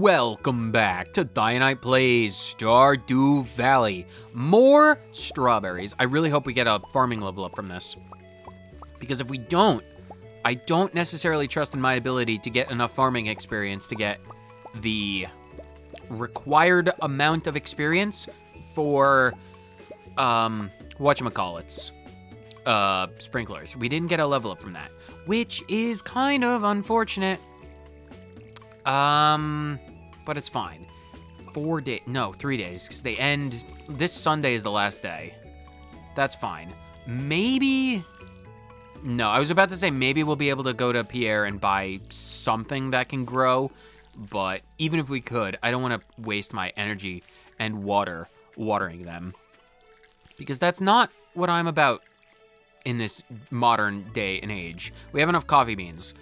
Welcome back to Thianite Plays Stardew Valley. More strawberries. I really hope we get a farming level up from this. Because if we don't, I don't necessarily trust in my ability to get enough farming experience to get the required amount of experience for, um, whatchamacallits, uh, sprinklers. We didn't get a level up from that, which is kind of unfortunate. Um, but it's fine. Four days, no, three days, because they end, this Sunday is the last day. That's fine. Maybe, no, I was about to say maybe we'll be able to go to Pierre and buy something that can grow, but even if we could, I don't want to waste my energy and water watering them. Because that's not what I'm about in this modern day and age. We have enough coffee beans.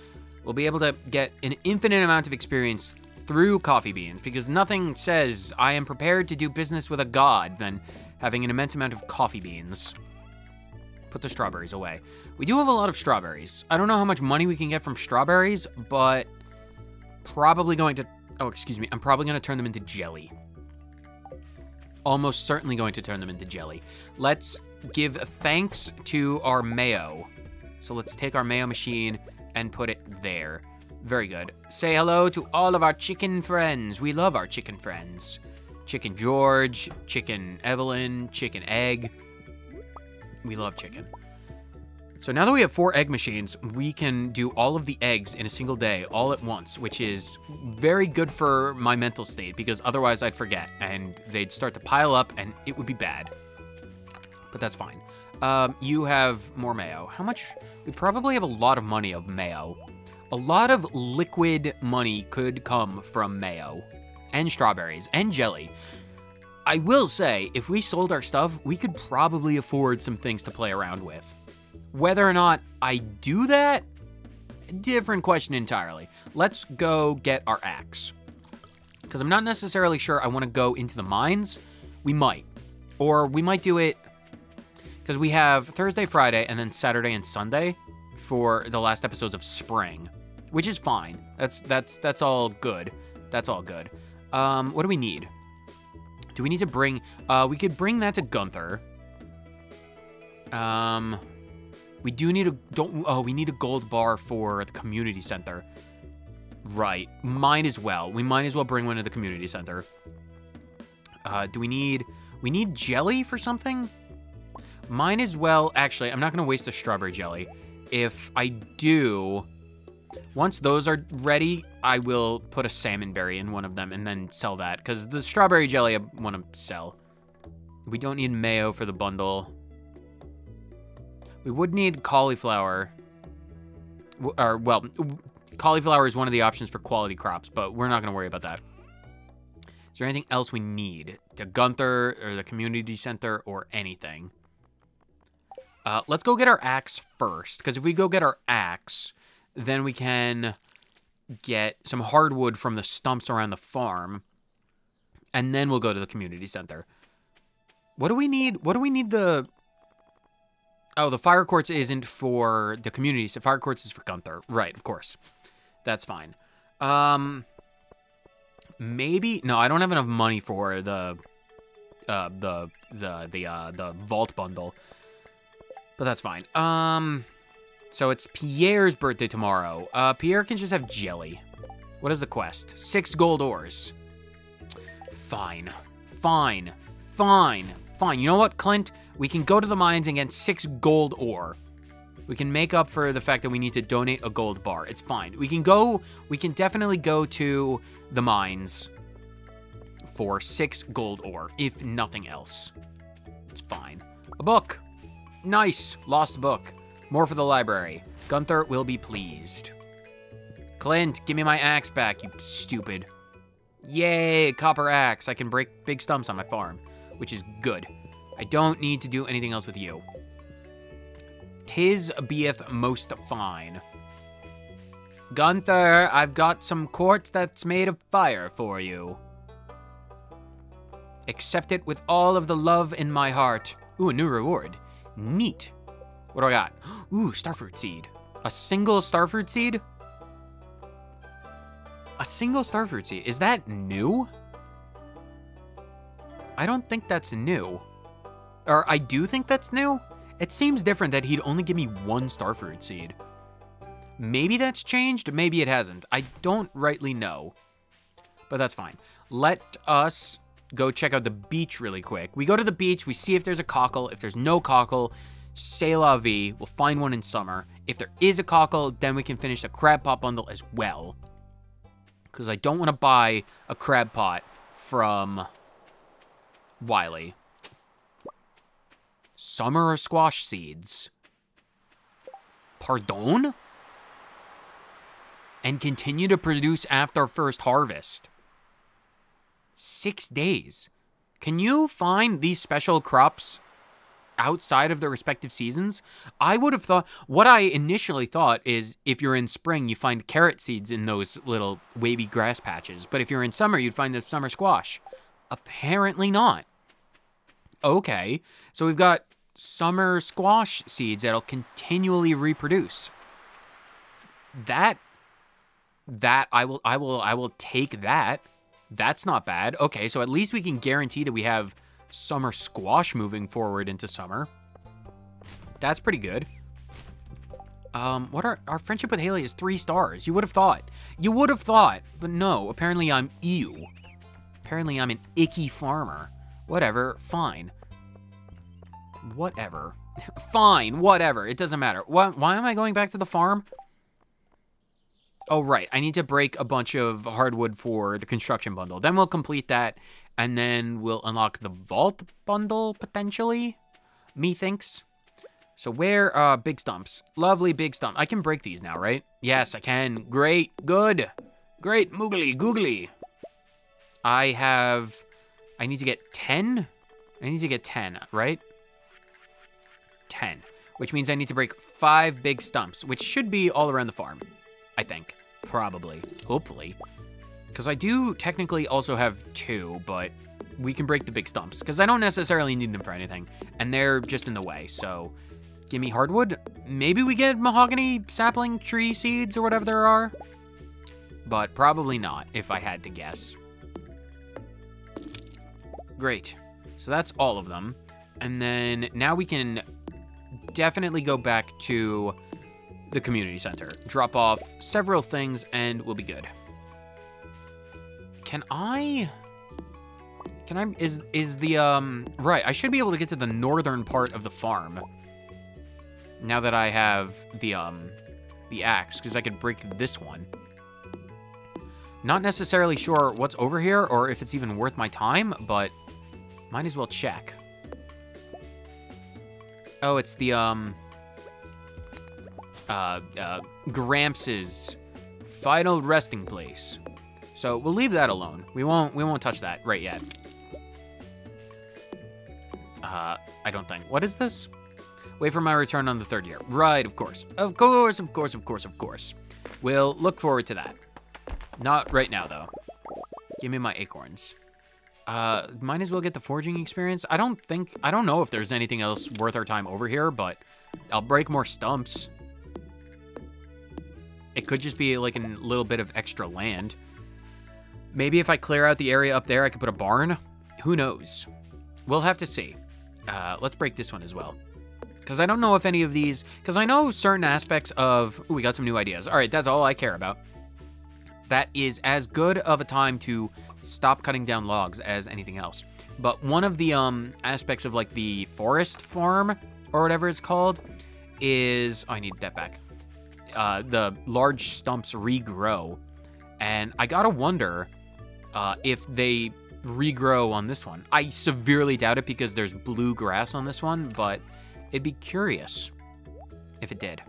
We'll be able to get an infinite amount of experience through coffee beans because nothing says I am prepared to do business with a god than having an immense amount of coffee beans. Put the strawberries away. We do have a lot of strawberries. I don't know how much money we can get from strawberries, but probably going to, oh, excuse me, I'm probably going to turn them into jelly. Almost certainly going to turn them into jelly. Let's give thanks to our mayo. So let's take our mayo machine and put it there. Very good. Say hello to all of our chicken friends. We love our chicken friends. Chicken George, Chicken Evelyn, Chicken Egg. We love chicken. So now that we have four egg machines, we can do all of the eggs in a single day, all at once, which is very good for my mental state because otherwise I'd forget and they'd start to pile up and it would be bad. But that's fine. Um, you have more mayo. How much? We probably have a lot of money of mayo. A lot of liquid money could come from mayo and strawberries and jelly. I will say, if we sold our stuff, we could probably afford some things to play around with. Whether or not I do that, different question entirely. Let's go get our axe. Because I'm not necessarily sure I want to go into the mines. We might. Or we might do it because we have Thursday, Friday, and then Saturday and Sunday for the last episodes of spring, which is fine. That's that's that's all good. That's all good. Um, what do we need? Do we need to bring? Uh, we could bring that to Gunther. Um, we do need a don't. Oh, we need a gold bar for the community center. Right, might as well. We might as well bring one to the community center. Uh, do we need? We need jelly for something. Might as well, actually, I'm not gonna waste the strawberry jelly. If I do, once those are ready, I will put a salmon berry in one of them and then sell that, because the strawberry jelly I wanna sell. We don't need mayo for the bundle. We would need cauliflower. Or, well, cauliflower is one of the options for quality crops, but we're not gonna worry about that. Is there anything else we need? To Gunther or the community center or anything? Uh, let's go get our axe first, because if we go get our axe, then we can get some hardwood from the stumps around the farm, and then we'll go to the community center. What do we need? What do we need the... Oh, the fire quartz isn't for the community. So fire quartz is for Gunther. Right, of course. That's fine. Um, maybe... No, I don't have enough money for the... Uh, the the the uh, the vault bundle. But that's fine. Um, so it's Pierre's birthday tomorrow. Uh, Pierre can just have jelly. What is the quest? Six gold ores. Fine. Fine. Fine. Fine. You know what, Clint? We can go to the mines and get six gold ore. We can make up for the fact that we need to donate a gold bar. It's fine. We can go, we can definitely go to the mines for six gold ore, if nothing else. It's fine. A book. Nice. Lost book. More for the library. Gunther will be pleased. Clint, give me my axe back, you stupid. Yay, copper axe. I can break big stumps on my farm, which is good. I don't need to do anything else with you. Tis beeth most fine. Gunther, I've got some quartz that's made of fire for you. Accept it with all of the love in my heart. Ooh, a new reward. Neat. What do I got? Ooh, starfruit seed. A single starfruit seed? A single starfruit seed. Is that new? I don't think that's new. Or I do think that's new. It seems different that he'd only give me one starfruit seed. Maybe that's changed, maybe it hasn't. I don't rightly know. But that's fine. Let us go check out the beach really quick. We go to the beach, we see if there's a cockle. If there's no cockle, say la vie. We'll find one in summer. If there is a cockle, then we can finish the crab pot bundle as well. Because I don't want to buy a crab pot from Willy. Summer squash seeds. Pardon? And continue to produce after first harvest. Six days. Can you find these special crops outside of their respective seasons? I would have thought, what I initially thought is if you're in spring, you find carrot seeds in those little wavy grass patches. But if you're in summer, you'd find the summer squash. Apparently not. Okay, so we've got summer squash seeds that'll continually reproduce. That that I will I will I will take that. That's not bad. Okay, so at least we can guarantee that we have summer squash moving forward into summer. That's pretty good. Um, what are our friendship with Haley is three stars. You would have thought. You would have thought, but no. Apparently I'm ew. Apparently I'm an icky farmer. Whatever. Fine. Whatever. Fine. Whatever. It doesn't matter. Why, why am I going back to the farm? Oh, right. I need to break a bunch of hardwood for the construction bundle. Then we'll complete that, and then we'll unlock the vault bundle, potentially? Methinks. So where, uh, big stumps. Lovely big stump. I can break these now, right? Yes, I can. Great. Good. Great. Moogly. Googly. I have... I need to get 10? I need to get 10, right? 10. Which means I need to break five big stumps, which should be all around the farm. I think. Probably. Hopefully. Because I do technically also have two, but we can break the big stumps. Because I don't necessarily need them for anything. And they're just in the way, so... Give me hardwood. Maybe we get mahogany sapling tree seeds or whatever there are. But probably not, if I had to guess. Great. So that's all of them. And then now we can definitely go back to the community center. Drop off several things and we'll be good. Can I... Can I... Is, is the, um... Right, I should be able to get to the northern part of the farm. Now that I have the, um... The axe, because I could break this one. Not necessarily sure what's over here or if it's even worth my time, but might as well check. Oh, it's the, um uh, uh, Gramps' final resting place. So we'll leave that alone. We won't we won't touch that right yet. Uh, I don't think. What is this? Wait for my return on the third year. Right, of course. Of course, of course, of course, of course. We'll look forward to that. Not right now, though. Give me my acorns. Uh, might as well get the foraging experience. I don't think, I don't know if there's anything else worth our time over here, but I'll break more stumps. It could just be like a little bit of extra land. Maybe if I clear out the area up there, I could put a barn. Who knows? We'll have to see. Uh, let's break this one as well. Because I don't know if any of these... Because I know certain aspects of... Ooh, we got some new ideas. All right, that's all I care about. That is as good of a time to stop cutting down logs as anything else. But one of the um, aspects of like the forest farm or whatever it's called is... Oh, I need that back uh, the large stumps regrow. And I gotta wonder uh, if they regrow on this one. I severely doubt it because there's blue grass on this one, but it'd be curious if it did.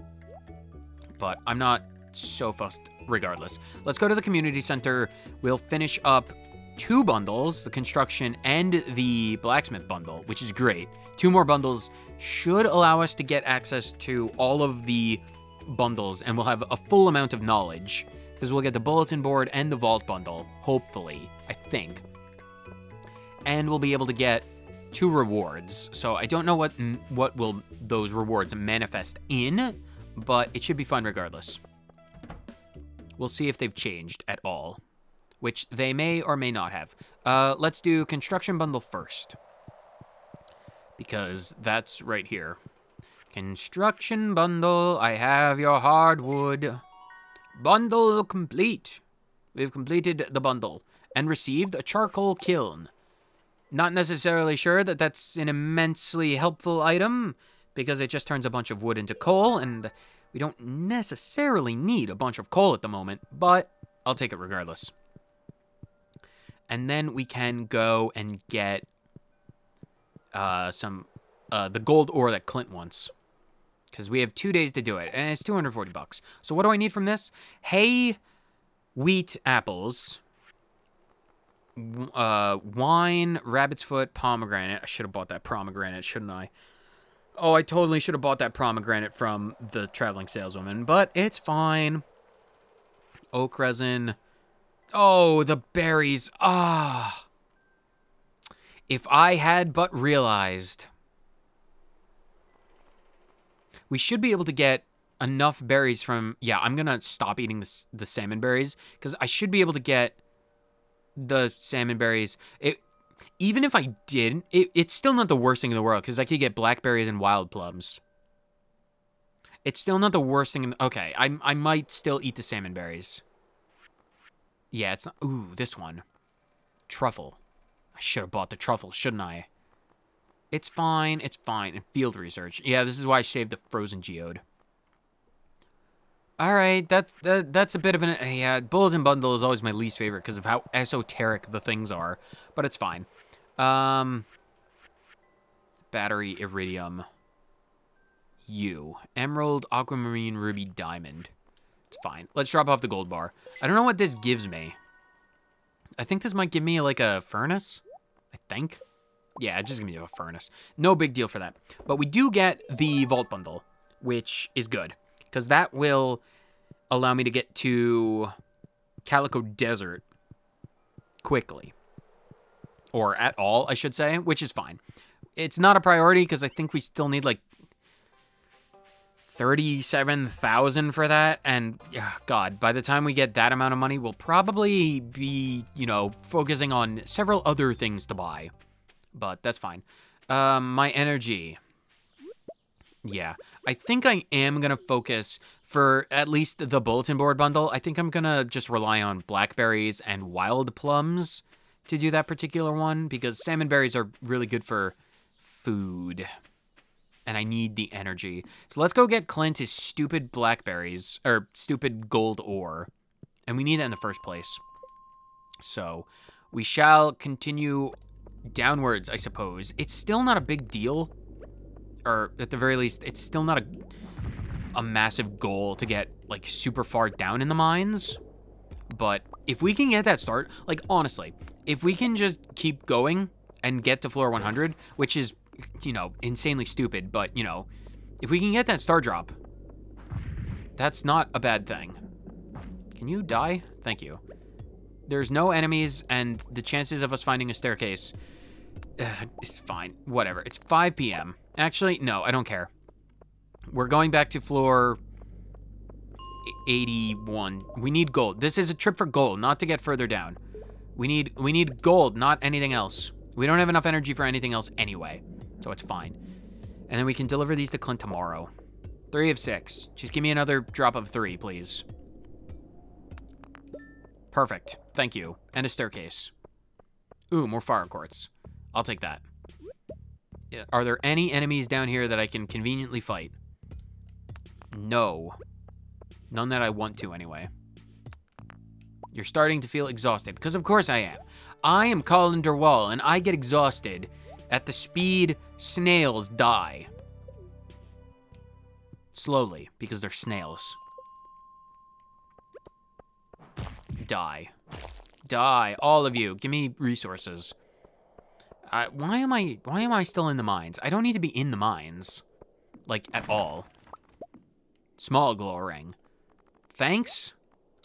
But I'm not so fussed regardless. Let's go to the community center. We'll finish up two bundles, the construction and the blacksmith bundle, which is great. Two more bundles should allow us to get access to all of the bundles and we'll have a full amount of knowledge because we'll get the bulletin board and the vault bundle, hopefully, I think. And we'll be able to get two rewards. So I don't know what what will those rewards manifest in, but it should be fun regardless. We'll see if they've changed at all, which they may or may not have. Uh, let's do construction bundle first, because that's right here. Construction bundle, I have your hardwood. Bundle complete. We've completed the bundle and received a charcoal kiln. Not necessarily sure that that's an immensely helpful item, because it just turns a bunch of wood into coal, and we don't necessarily need a bunch of coal at the moment, but I'll take it regardless. And then we can go and get uh, some uh, the gold ore that Clint wants. Because we have two days to do it, and it's 240 bucks. So what do I need from this? Hay, wheat, apples, uh, wine, rabbit's foot, pomegranate. I should have bought that pomegranate, shouldn't I? Oh, I totally should have bought that pomegranate from the traveling saleswoman, but it's fine. Oak resin. Oh, the berries. Ah. If I had but realized. We should be able to get enough berries from... Yeah, I'm going to stop eating the, the salmon berries, because I should be able to get the salmon berries. It even if I did, it, it's still not the worst thing in the world because I could get blackberries and wild plums. It's still not the worst thing. In the, okay, I I might still eat the salmon berries. Yeah, it's not. Ooh, this one, truffle. I should have bought the truffle, shouldn't I? It's fine. It's fine. And field research. Yeah, this is why I saved the frozen geode. All right, that, that that's a bit of an yeah. Bulletin bundle is always my least favorite because of how esoteric the things are, but it's fine. Um, battery, iridium, U, emerald, aquamarine, ruby, diamond. It's fine. Let's drop off the gold bar. I don't know what this gives me. I think this might give me like a furnace. I think. Yeah, it's just gonna be a furnace. No big deal for that. But we do get the vault bundle, which is good because that will allow me to get to Calico Desert quickly. Or at all, I should say, which is fine. It's not a priority because I think we still need like 37,000 for that and oh god, by the time we get that amount of money, we'll probably be, you know, focusing on several other things to buy. But that's fine. Um, my energy. Yeah, I think I am going to focus for at least the bulletin board bundle. I think I'm going to just rely on blackberries and wild plums to do that particular one because salmon berries are really good for food. And I need the energy. So let's go get Clint his stupid blackberries, or stupid gold ore. And we need that in the first place. So we shall continue downwards, I suppose. It's still not a big deal or at the very least, it's still not a, a massive goal to get like super far down in the mines. But if we can get that start, like honestly, if we can just keep going and get to floor 100, which is, you know, insanely stupid, but you know, if we can get that star drop, that's not a bad thing. Can you die? Thank you. There's no enemies, and the chances of us finding a staircase uh, it's fine. Whatever. It's 5 p.m. Actually, no, I don't care. We're going back to floor 81. We need gold. This is a trip for gold, not to get further down. We need we need gold, not anything else. We don't have enough energy for anything else anyway, so it's fine. And then we can deliver these to Clint tomorrow. Three of six. Just give me another drop of three, please. Perfect. Thank you. And a staircase. Ooh, more fire quartz. I'll take that. Are there any enemies down here that I can conveniently fight? No. None that I want to, anyway. You're starting to feel exhausted, because of course I am. I am Collin Derwall, and I get exhausted at the speed snails die. Slowly, because they're snails. Die. Die, all of you. Give me resources. Uh, why am I why am I still in the mines? I don't need to be in the mines. Like, at all. Small glow ring. Thanks?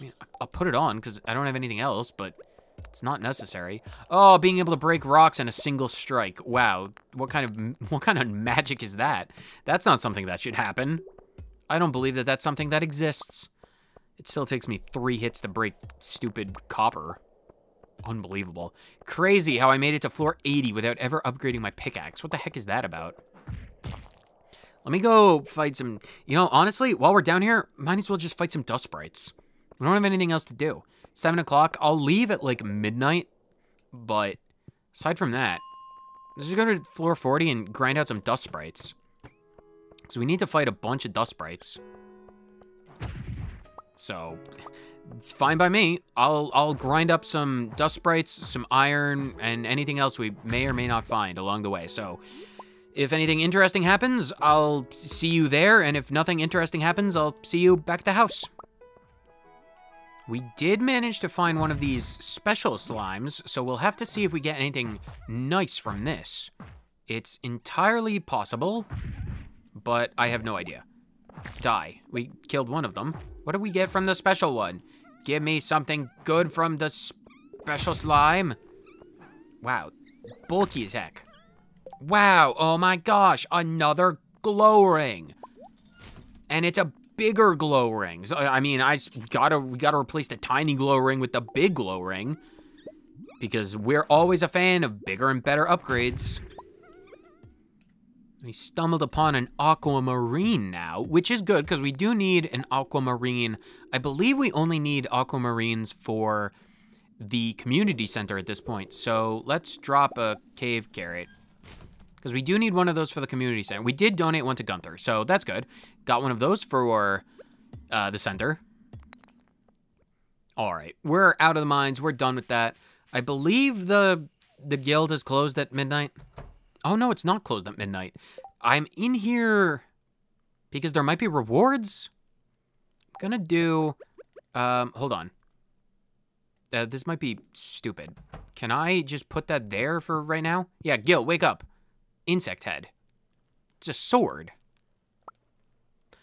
I mean, I'll put it on, because I don't have anything else, but it's not necessary. Oh, being able to break rocks in a single strike. Wow, what kind of what kind of magic is that? That's not something that should happen. I don't believe that that's something that exists. It still takes me three hits to break stupid copper. Unbelievable. Crazy how I made it to floor 80 without ever upgrading my pickaxe. What the heck is that about? Let me go fight some... You know, honestly, while we're down here, might as well just fight some dust sprites. We don't have anything else to do. 7 o'clock. I'll leave at, like, midnight. But aside from that, let's just go to floor 40 and grind out some dust sprites. So we need to fight a bunch of dust sprites. So it's fine by me. I'll I'll grind up some dust sprites, some iron, and anything else we may or may not find along the way. So if anything interesting happens, I'll see you there, and if nothing interesting happens, I'll see you back at the house. We did manage to find one of these special slimes, so we'll have to see if we get anything nice from this. It's entirely possible, but I have no idea. Die. We killed one of them. What do we get from the special one? Give me something good from the special slime. Wow. Bulky as heck. Wow, oh my gosh, another glow ring. And it's a bigger glow ring. So, I mean, I gotta, we gotta replace the tiny glow ring with the big glow ring. Because we're always a fan of bigger and better upgrades. We stumbled upon an aquamarine now, which is good because we do need an aquamarine. I believe we only need aquamarines for the community center at this point. So let's drop a cave carrot because we do need one of those for the community center. We did donate one to Gunther, so that's good. Got one of those for uh, the center. All right, we're out of the mines. We're done with that. I believe the the guild is closed at midnight. Oh no, it's not closed at midnight. I'm in here because there might be rewards. I'm gonna do, um, hold on. Uh, this might be stupid. Can I just put that there for right now? Yeah, Gil, wake up. Insect head. It's a sword.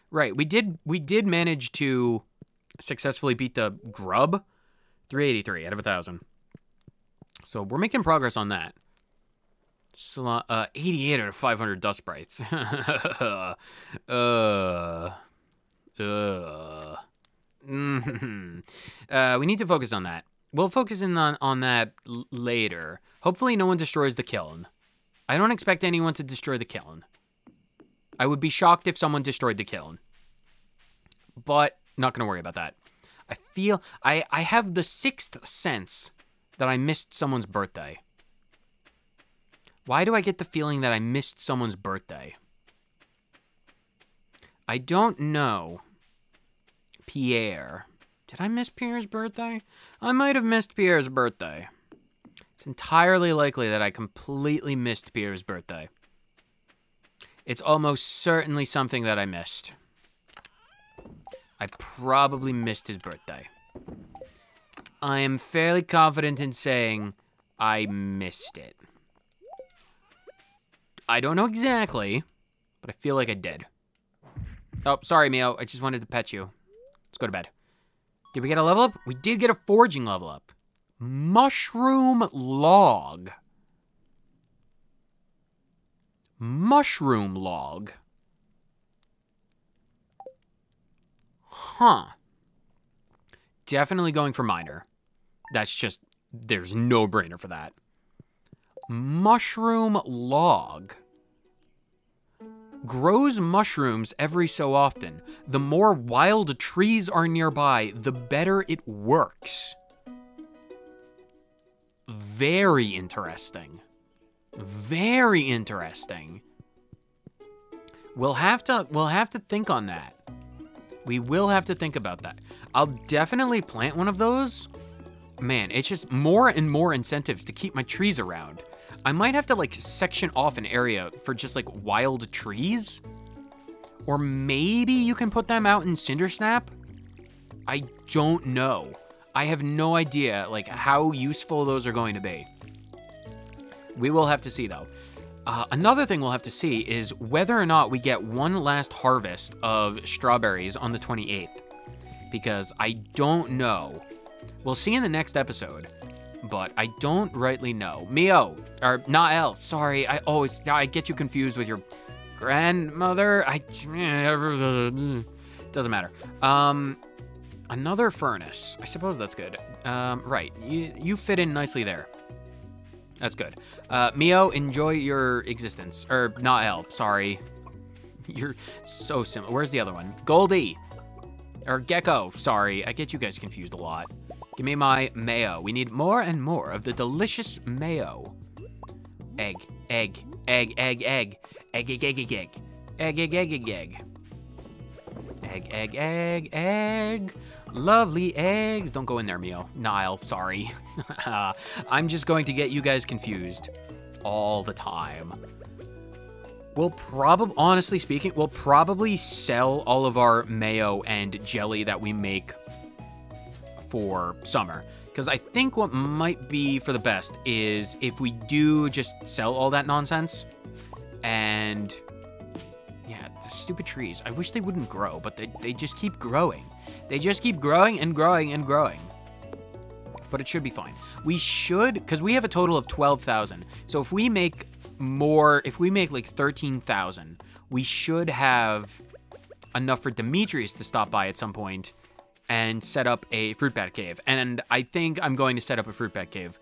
Right, we did we did manage to successfully beat the grub. 383 out of a thousand. So we're making progress on that. Sl uh, 88 out of 500 dust sprites. uh, uh, uh, we need to focus on that. We'll focus in on, on that later. Hopefully no one destroys the kiln. I don't expect anyone to destroy the kiln. I would be shocked if someone destroyed the kiln. But not going to worry about that. I feel I I have the sixth sense that I missed someone's birthday. Why do I get the feeling that I missed someone's birthday? I don't know. Pierre. Did I miss Pierre's birthday? I might have missed Pierre's birthday. It's entirely likely that I completely missed Pierre's birthday. It's almost certainly something that I missed. I probably missed his birthday. I am fairly confident in saying I missed it. I don't know exactly, but I feel like I did. Oh, sorry, Mio. I just wanted to pet you. Let's go to bed. Did we get a level up? We did get a foraging level up. Mushroom log. Mushroom log. Huh. Definitely going for miner. That's just, there's no brainer for that. Mushroom log grows mushrooms every so often. The more wild trees are nearby, the better it works. Very interesting. Very interesting. We'll have to we'll have to think on that. We will have to think about that. I'll definitely plant one of those. Man, it's just more and more incentives to keep my trees around. I might have to like section off an area for just like wild trees. Or maybe you can put them out in Cindersap? I don't know. I have no idea like how useful those are going to be. We will have to see though. Uh, another thing we'll have to see is whether or not we get one last harvest of strawberries on the 28th. Because I don't know. We'll see in the next episode but I don't rightly know. Mio, or Nael, sorry, I always, I get you confused with your grandmother. I, doesn't matter. Um, Another furnace. I suppose that's good. Um, right. You, you fit in nicely there. That's good. Uh, Mio, enjoy your existence. Or, not help, sorry. You're so similar. Where's the other one? Goldie. Or Gecko, sorry. I get you guys confused a lot. Give me my mayo. We need more and more of the delicious mayo. Egg, egg, egg, egg, egg. Egg, egg, egg, egg, egg. Egg, egg, egg, egg, egg. Egg, egg, egg, egg. Lovely eggs. Don't go in there, Mio. Nile, sorry. I'm just going to get you guys confused all the time. We'll probably, honestly speaking, we'll probably sell all of our mayo and jelly that we make for summer. Because I think what might be for the best is if we do just sell all that nonsense and yeah, the stupid trees. I wish they wouldn't grow, but they, they just keep growing. They just keep growing and growing and growing. But it should be fine. We should, because we have a total of 12,000. So if we make more, if we make like 13,000, we should have enough for Demetrius to stop by at some point and set up a fruit bat cave. And I think I'm going to set up a fruit bat cave.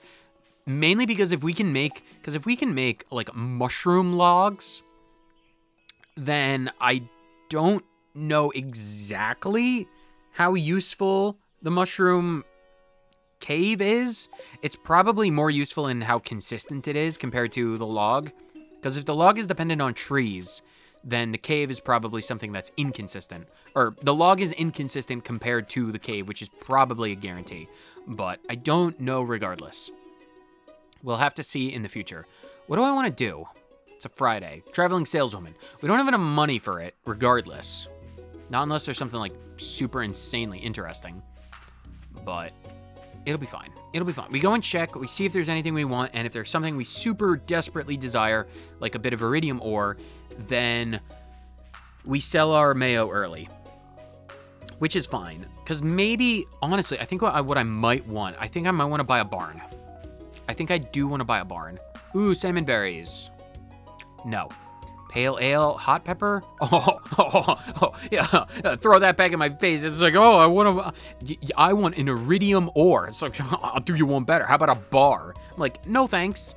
Mainly because if we can make, because if we can make like mushroom logs, then I don't know exactly how useful the mushroom cave is. It's probably more useful in how consistent it is compared to the log. Because if the log is dependent on trees, then the cave is probably something that's inconsistent. Or the log is inconsistent compared to the cave, which is probably a guarantee. But I don't know regardless. We'll have to see in the future. What do I want to do? It's a Friday. Traveling saleswoman. We don't have enough money for it, regardless. Not unless there's something like super insanely interesting. But it'll be fine. It'll be fine. We go and check, we see if there's anything we want, and if there's something we super desperately desire, like a bit of iridium ore, then we sell our mayo early. Which is fine. Because maybe, honestly, I think what I, what I might want, I think I might want to buy a barn. I think I do want to buy a barn. Ooh, salmon berries. No. Pale ale, hot pepper. Oh, oh, oh, yeah. Throw that back in my face. It's like, oh, I want to. I want an iridium ore. It's like, I'll do you one better. How about a bar? I'm like, no thanks.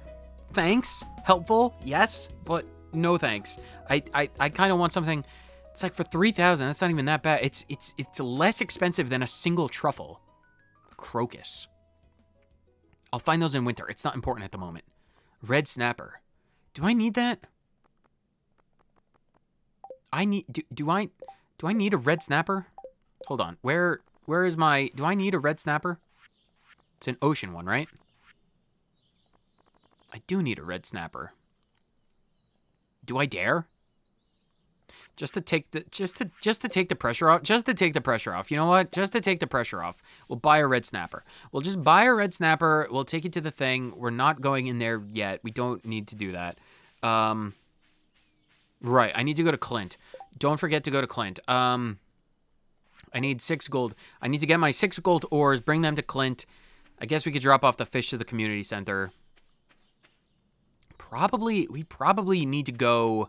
Thanks. Helpful. Yes, but no thanks. I I, I kind of want something. It's like for three thousand. That's not even that bad. It's it's it's less expensive than a single truffle. Crocus. I'll find those in winter. It's not important at the moment. Red snapper. Do I need that? I need do, do I do I need a red snapper? Hold on. Where where is my do I need a red snapper? It's an ocean one, right? I do need a red snapper. Do I dare? Just to take the just to just to take the pressure off, just to take the pressure off. You know what? Just to take the pressure off. We'll buy a red snapper. We'll just buy a red snapper. We'll take it to the thing. We're not going in there yet. We don't need to do that. Um Right, I need to go to Clint. Don't forget to go to Clint. Um, I need six gold. I need to get my six gold ores, bring them to Clint. I guess we could drop off the fish to the community center. Probably, we probably need to go...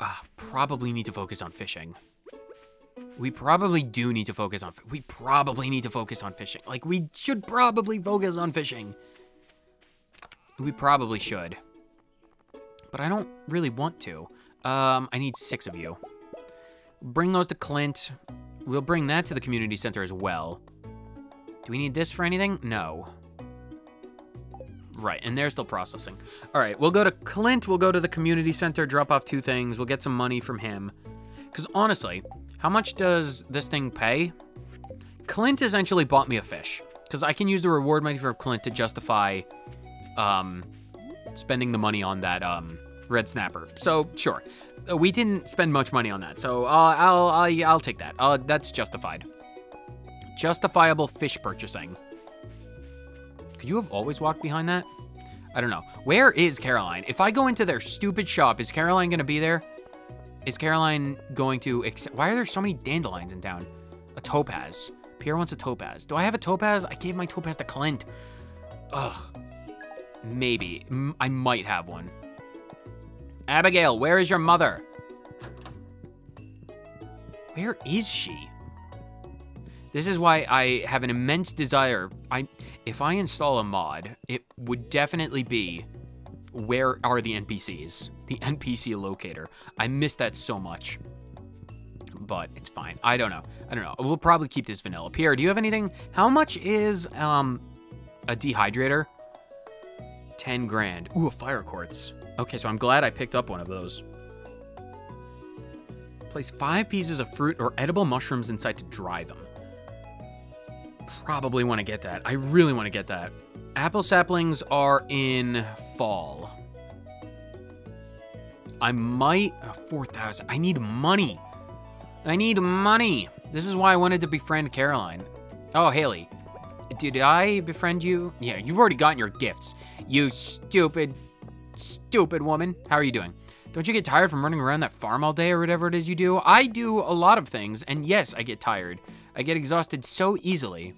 Uh, probably need to focus on fishing. We probably do need to focus on... We probably need to focus on fishing. Like, we should probably focus on fishing. We probably should but I don't really want to. Um, I need six of you. Bring those to Clint. We'll bring that to the community center as well. Do we need this for anything? No. Right, and they're still processing. All right, we'll go to Clint. We'll go to the community center, drop off two things. We'll get some money from him. Because honestly, how much does this thing pay? Clint essentially bought me a fish. Because I can use the reward money for Clint to justify um, spending the money on that um, red snapper. So sure, uh, we didn't spend much money on that. So uh, I'll, I'll, I'll take that. Uh, that's justified. Justifiable fish purchasing. Could you have always walked behind that? I don't know. Where is Caroline? If I go into their stupid shop, is Caroline gonna be there? Is Caroline going to accept? Why are there so many dandelions in town? A topaz. Pierre wants a topaz. Do I have a topaz? I gave my topaz to Clint. Ugh. Maybe. I might have one. Abigail, where is your mother? Where is she? This is why I have an immense desire. I, if I install a mod, it would definitely be where are the NPCs? The NPC locator. I miss that so much. But it's fine. I don't know. I don't know. We'll probably keep this vanilla. Pierre, do you have anything? How much is um a dehydrator? 10 grand. Ooh, a fire quartz. Okay, so I'm glad I picked up one of those. Place five pieces of fruit or edible mushrooms inside to dry them. Probably want to get that. I really want to get that. Apple saplings are in fall. I might... Uh, 4,000. I need money. I need money. This is why I wanted to befriend Caroline. Oh, Haley. Did I befriend you? Yeah, you've already gotten your gifts. You stupid, stupid woman. How are you doing? Don't you get tired from running around that farm all day or whatever it is you do? I do a lot of things, and yes, I get tired. I get exhausted so easily.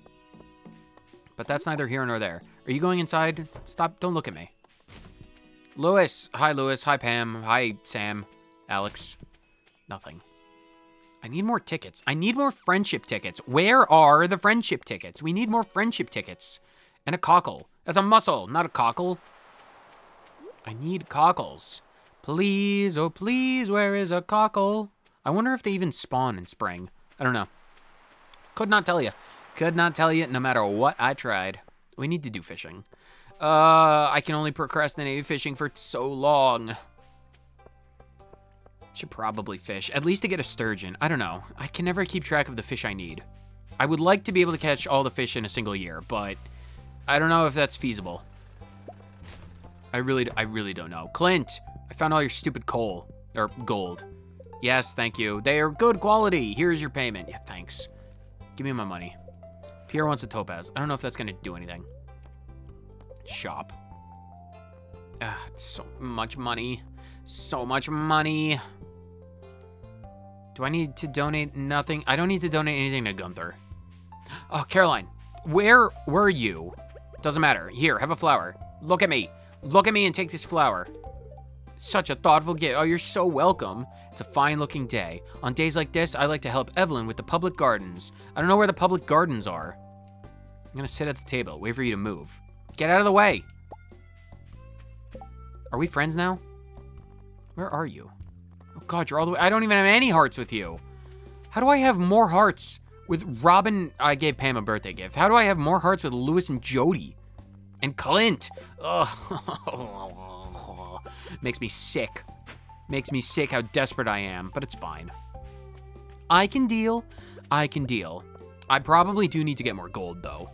But that's neither here nor there. Are you going inside? Stop, don't look at me. Lewis. Hi, Lewis. Hi, Pam. Hi, Sam. Alex. Nothing. I need more tickets. I need more friendship tickets. Where are the friendship tickets? We need more friendship tickets. And a cockle. That's a mussel, not a cockle. I need cockles. Please, oh please, where is a cockle? I wonder if they even spawn in spring. I don't know. Could not tell you. Could not tell you no matter what I tried. We need to do fishing. Uh, I can only procrastinate fishing for so long. Should probably fish, at least to get a sturgeon. I don't know. I can never keep track of the fish I need. I would like to be able to catch all the fish in a single year, but I don't know if that's feasible. I really, I really don't know. Clint, I found all your stupid coal, or gold. Yes, thank you. They are good quality. Here's your payment. Yeah, thanks. Give me my money. Pierre wants a topaz. I don't know if that's gonna do anything. Shop. Ah, so much money. So much money. Do I need to donate nothing? I don't need to donate anything to Gunther. Oh, Caroline, where were you? Doesn't matter. Here, have a flower. Look at me. Look at me and take this flower. Such a thoughtful gift. Oh, you're so welcome. It's a fine looking day. On days like this, I like to help Evelyn with the public gardens. I don't know where the public gardens are. I'm gonna sit at the table, wait for you to move. Get out of the way. Are we friends now? Where are you? Oh god, you're all the way. I don't even have any hearts with you. How do I have more hearts with Robin, I gave Pam a birthday gift. How do I have more hearts with Lewis and Jody? And Clint. Ugh. Makes me sick. Makes me sick how desperate I am, but it's fine. I can deal. I can deal. I probably do need to get more gold, though.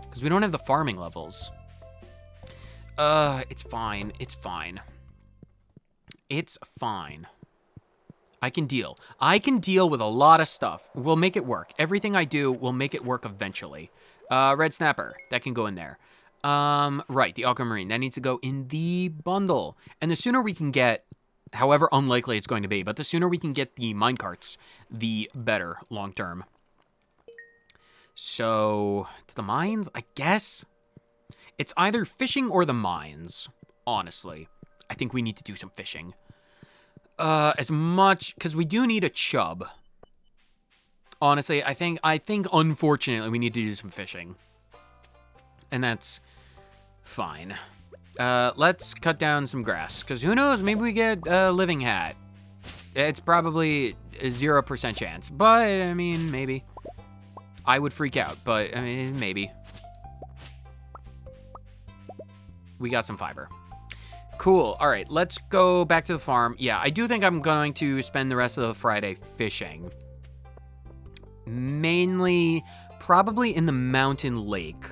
Because we don't have the farming levels. Uh, it's fine. It's fine. It's fine. I can deal. I can deal with a lot of stuff. We'll make it work. Everything I do will make it work eventually. Uh, red snapper, that can go in there. Um, right, the aquamarine, that needs to go in the bundle. And the sooner we can get, however unlikely it's going to be, but the sooner we can get the minecarts, the better long term. So, to the mines, I guess? It's either fishing or the mines, honestly. I think we need to do some fishing uh, as much because we do need a chub. Honestly, I think I think unfortunately we need to do some fishing, and that's fine. Uh, let's cut down some grass because who knows? Maybe we get a living hat. It's probably a zero percent chance, but I mean maybe. I would freak out, but I mean maybe. We got some fiber. Cool. All right, let's go back to the farm. Yeah, I do think I'm going to spend the rest of the Friday fishing. Mainly, probably in the mountain lake.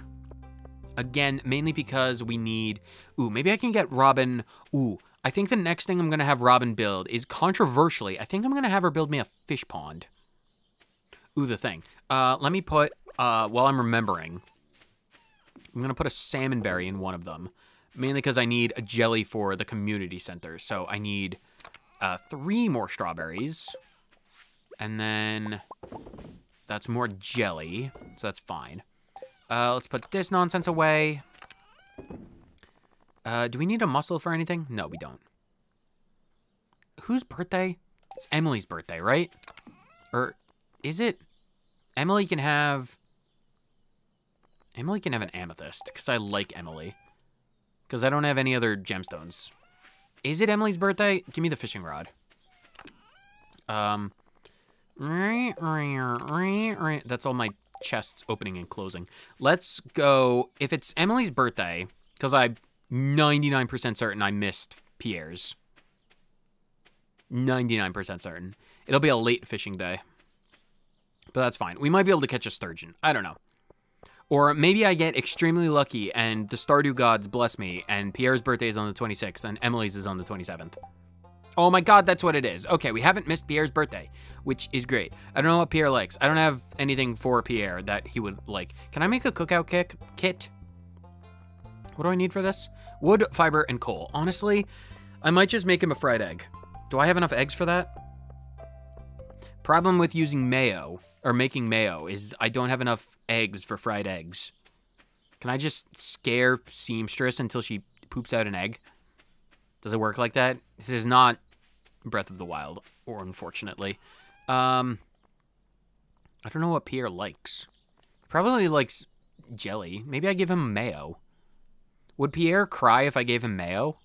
Again, mainly because we need... Ooh, maybe I can get Robin... Ooh, I think the next thing I'm going to have Robin build is, controversially, I think I'm going to have her build me a fish pond. Ooh, the thing. Uh, let me put, uh, while I'm remembering, I'm going to put a salmon berry in one of them mainly because I need a jelly for the community center. So I need uh, three more strawberries. And then that's more jelly, so that's fine. Uh, let's put this nonsense away. Uh, do we need a mussel for anything? No, we don't. Whose birthday? It's Emily's birthday, right? Or is it? Emily can have... Emily can have an amethyst, because I like Emily. Because I don't have any other gemstones. Is it Emily's birthday? Give me the fishing rod. Um... That's all my chests opening and closing. Let's go... If it's Emily's birthday, because I'm 99% certain I missed Pierre's. 99% certain. It'll be a late fishing day. But that's fine. We might be able to catch a sturgeon. I don't know. Or maybe I get extremely lucky and the Stardew gods bless me and Pierre's birthday is on the 26th and Emily's is on the 27th. Oh my god, that's what it is. Okay, we haven't missed Pierre's birthday, which is great. I don't know what Pierre likes. I don't have anything for Pierre that he would like. Can I make a cookout kit? kit? What do I need for this? Wood, fiber, and coal. Honestly, I might just make him a fried egg. Do I have enough eggs for that? Problem with using mayo, or making mayo, is I don't have enough eggs for fried eggs. Can I just scare Seamstress until she poops out an egg? Does it work like that? This is not Breath of the Wild, or unfortunately. Um, I don't know what Pierre likes. Probably likes jelly. Maybe I give him mayo. Would Pierre cry if I gave him mayo?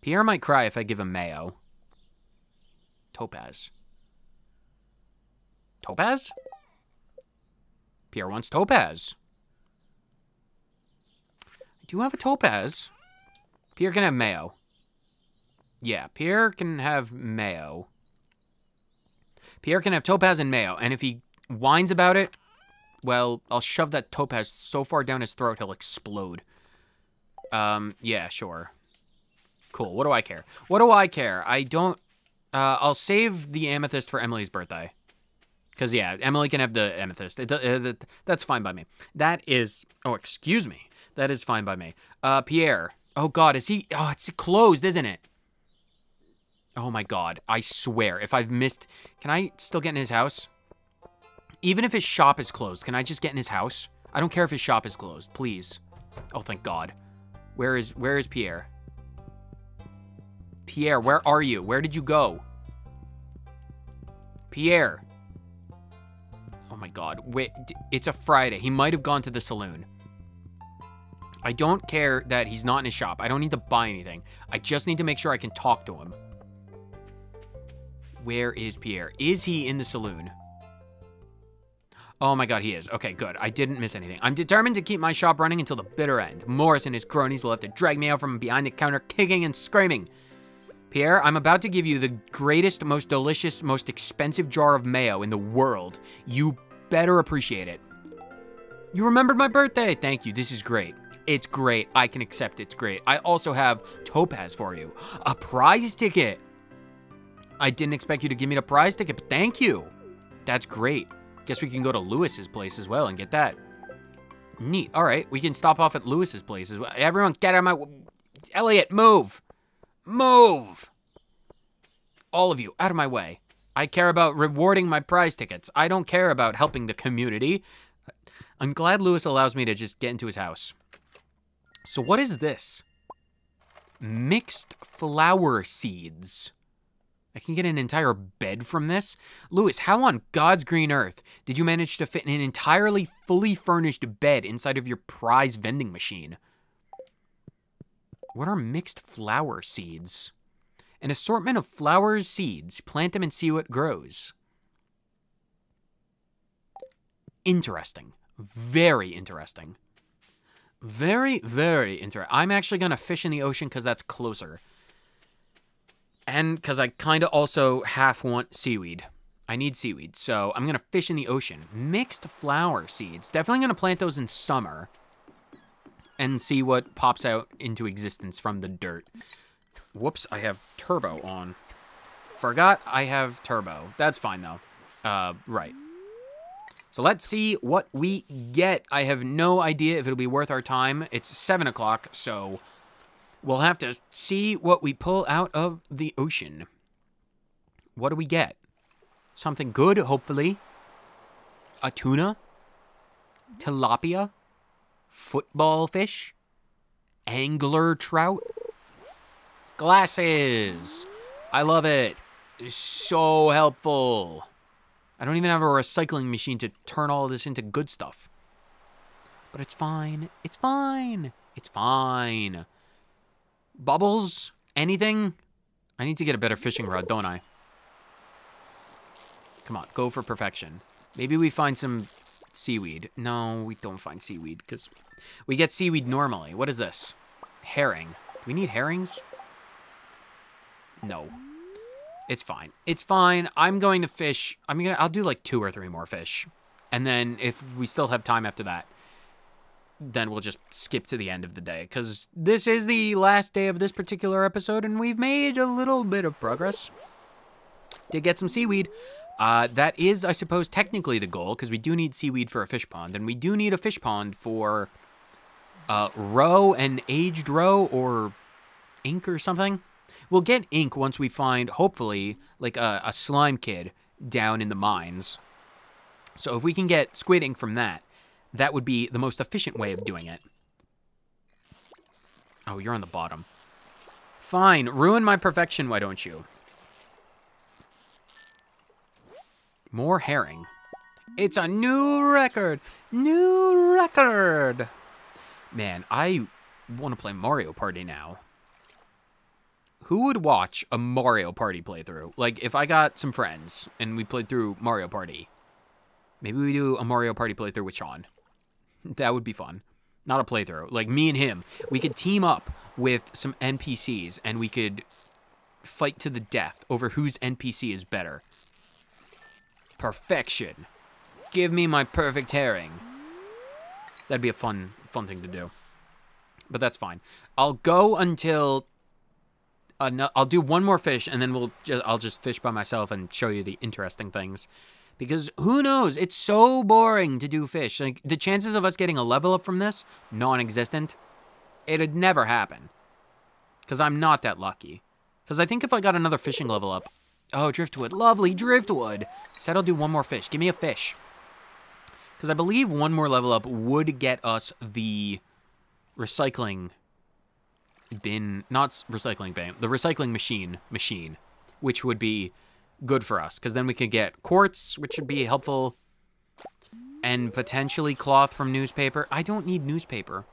Pierre might cry if I give him mayo. Topaz. Topaz? Pierre wants topaz. I do have a topaz. Pierre can have mayo. Yeah, Pierre can have mayo. Pierre can have topaz and mayo, and if he whines about it, well, I'll shove that topaz so far down his throat he'll explode. Um, yeah, sure. Cool. What do I care? What do I care? I don't... Uh, I'll save the amethyst for Emily's birthday. Because, yeah, Emily can have the amethyst. It, uh, that's fine by me. That is... Oh, excuse me. That is fine by me. Uh, Pierre. Oh, God, is he... Oh, it's closed, isn't it? Oh, my God. I swear, if I've missed... Can I still get in his house? Even if his shop is closed, can I just get in his house? I don't care if his shop is closed. Please. Oh, thank God. Where is where is Pierre? Pierre, where are you? Where did you go? Pierre. Oh my god. Wait, it's a Friday. He might have gone to the saloon. I don't care that he's not in his shop. I don't need to buy anything. I just need to make sure I can talk to him. Where is Pierre? Is he in the saloon? Oh my god, he is. Okay, good. I didn't miss anything. I'm determined to keep my shop running until the bitter end. Morris and his cronies will have to drag me out from behind the counter, kicking and screaming. Pierre, I'm about to give you the greatest, most delicious, most expensive jar of mayo in the world. You better appreciate it. You remembered my birthday. Thank you. This is great. It's great. I can accept it's great. I also have Topaz for you. A prize ticket. I didn't expect you to give me the prize ticket, but thank you. That's great. Guess we can go to Lewis's place as well and get that. Neat. All right, we can stop off at Lewis's place as well. Everyone, get out of my... Elliot, move! Move! All of you, out of my way. I care about rewarding my prize tickets. I don't care about helping the community. I'm glad Lewis allows me to just get into his house. So what is this? Mixed flower seeds. I can get an entire bed from this? Lewis, how on God's green earth did you manage to fit an entirely fully furnished bed inside of your prize vending machine? What are mixed flower seeds? An assortment of flowers, seeds. Plant them and see what grows. Interesting. Very interesting. Very, very interesting. I'm actually going to fish in the ocean because that's closer and because I kind of also half want seaweed. I need seaweed, so I'm going to fish in the ocean. Mixed flower seeds. Definitely going to plant those in summer and see what pops out into existence from the dirt. Whoops, I have turbo on. Forgot I have turbo. That's fine, though. Uh, right. So let's see what we get. I have no idea if it'll be worth our time. It's 7 o'clock, so We'll have to see what we pull out of the ocean. What do we get? Something good, hopefully. A tuna? Tilapia? Football fish? Angler trout? Glasses! I love it. It's so helpful. I don't even have a recycling machine to turn all this into good stuff. But it's fine. It's fine. It's fine. Bubbles? Anything? I need to get a better fishing rod, don't I? Come on, go for perfection. Maybe we find some seaweed. No, we don't find seaweed because we get seaweed normally. What is this? Herring. Do we need herrings? No. It's fine. It's fine. I'm going to fish. I'm gonna. I'll do like two or three more fish, and then if we still have time after that, then we'll just skip to the end of the day because this is the last day of this particular episode, and we've made a little bit of progress. Did get some seaweed. Uh, that is, I suppose, technically the goal because we do need seaweed for a fish pond, and we do need a fish pond for uh, roe and aged roe or ink or something. We'll get ink once we find, hopefully, like a, a slime kid down in the mines. So if we can get squid ink from that, that would be the most efficient way of doing it. Oh, you're on the bottom. Fine, ruin my perfection, why don't you? More herring. It's a new record! New record! Man, I want to play Mario Party now who would watch a Mario Party playthrough? Like, if I got some friends and we played through Mario Party, maybe we do a Mario Party playthrough with Sean. that would be fun. Not a playthrough. Like, me and him. We could team up with some NPCs and we could fight to the death over whose NPC is better. Perfection. Give me my perfect herring. That'd be a fun, fun thing to do. But that's fine. I'll go until I'll do one more fish, and then we'll. Just, I'll just fish by myself and show you the interesting things, because who knows? It's so boring to do fish. Like the chances of us getting a level up from this, non-existent. It'd never happen, because I'm not that lucky. Because I think if I got another fishing level up, oh driftwood, lovely driftwood. Said I'll do one more fish. Give me a fish. Because I believe one more level up would get us the recycling bin, not recycling bin, the recycling machine machine, which would be good for us because then we could get quartz, which would be helpful, and potentially cloth from newspaper. I don't need newspaper.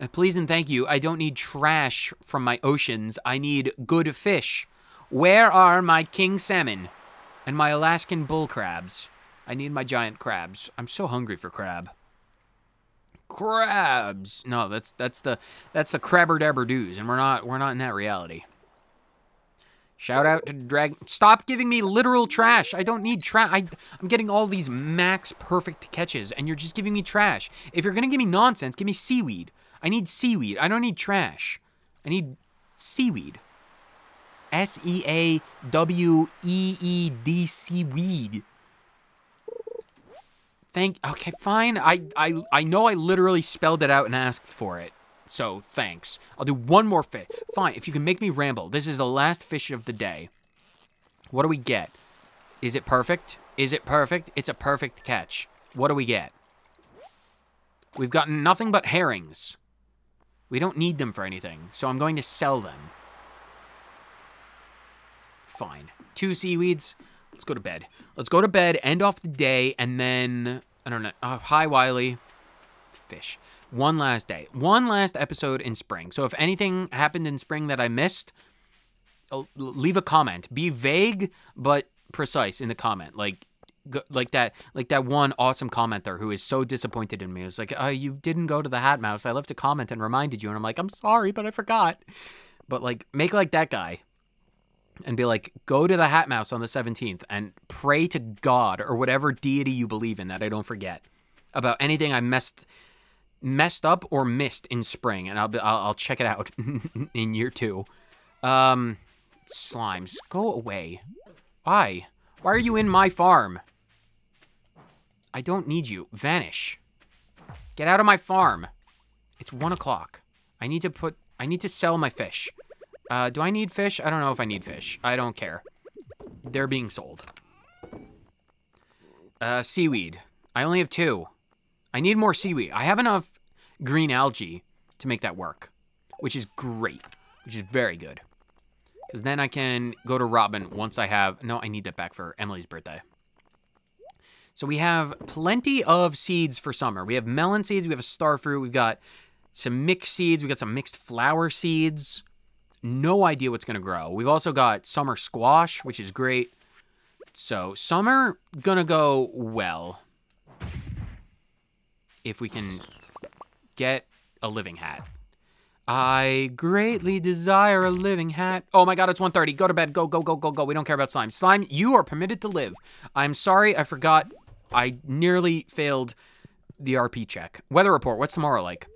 Uh, please and thank you. I don't need trash from my oceans. I need good fish. Where are my king salmon and my Alaskan bull crabs? I need my giant crabs. I'm so hungry for crab crabs. No, that's that's the that's the crabber dabber doos, and we're not we're not in that reality. Shout out to Drag. Stop giving me literal trash. I don't need trash. I'm getting all these max perfect catches, and you're just giving me trash. If you're gonna give me nonsense, give me seaweed. I need seaweed. I don't need trash. I need seaweed. S E A W E E D seaweed. Thank. Okay, fine. I I I know I literally spelled it out and asked for it. So thanks. I'll do one more fish. Fine. If you can make me ramble. This is the last fish of the day. What do we get? Is it perfect? Is it perfect? It's a perfect catch. What do we get? We've gotten nothing but herrings. We don't need them for anything, so I'm going to sell them. Fine. Two seaweeds. Let's go to bed. Let's go to bed, end off the day, and then, I don't know. Uh, hi, Willy. Fish. One last day. One last episode in spring. So if anything happened in spring that I missed, uh, leave a comment. Be vague, but precise in the comment. Like, like that like that one awesome commenter who is so disappointed in me. It's like, oh, you didn't go to the Hat Mouse. I left a comment and reminded you. And I'm like, I'm sorry, but I forgot. But like, make like that guy and be like, go to the Hat Mouse on the 17th and pray to God or whatever deity you believe in that I don't forget about anything I messed messed up or missed in spring, and I'll I'll, I'll check it out in year two. Um, slimes, go away. Why? Why are you in my farm? I don't need you. Vanish. Get out of my farm. It's one o'clock. I need to put. I need to sell my fish. Uh, do I need fish? I don't know if I need fish. I don't care. They're being sold. Uh, seaweed. I only have two. I need more seaweed. I have enough green algae to make that work, which is great, which is very good. Because then I can go to Robin once I have... No, I need that back for Emily's birthday. So we have plenty of seeds for summer. We have melon seeds, we have a star fruit, we've got some mixed seeds, we got some mixed flower seeds. No idea what's gonna grow. We've also got summer squash, which is great. So summer gonna go well. If we can get a living hat. I greatly desire a living hat. Oh my god, it's 1.30. Go to bed. Go, go, go, go, go. We don't care about slime. Slime, you are permitted to live. I'm sorry, I forgot. I nearly failed the RP check. Weather report, what's tomorrow like?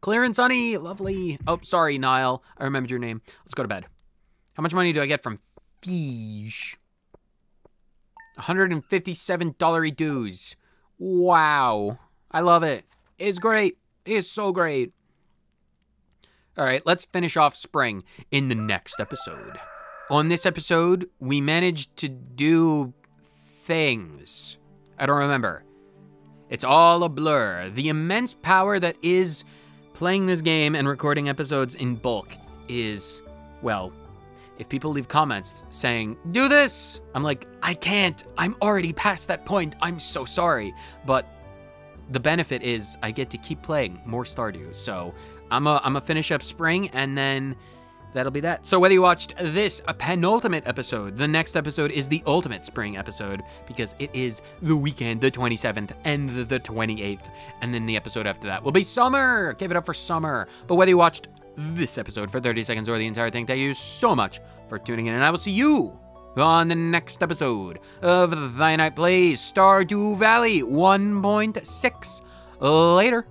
Clear and sunny, lovely. Oh, sorry, Niall. I remembered your name. Let's go to bed. How much money do I get from Fish? $157 dues. Wow. I love it. It's great. It's so great. All right, let's finish off spring in the next episode. On this episode, we managed to do things. I don't remember. It's all a blur. The immense power that is playing this game and recording episodes in bulk is, well, if people leave comments saying, do this, I'm like, I can't. I'm already past that point. I'm so sorry. But the benefit is I get to keep playing more Stardew. So I'm a, I'm a finish up spring and then that'll be that. So whether you watched this, a penultimate episode, the next episode is the ultimate spring episode because it is the weekend, the 27th and the 28th. And then the episode after that will be summer. Give it up for summer. But whether you watched this episode for 30 seconds or the entire thing, thank you so much for tuning in. And I will see you on the next episode of Thianite Plays Stardew Valley 1.6. Later.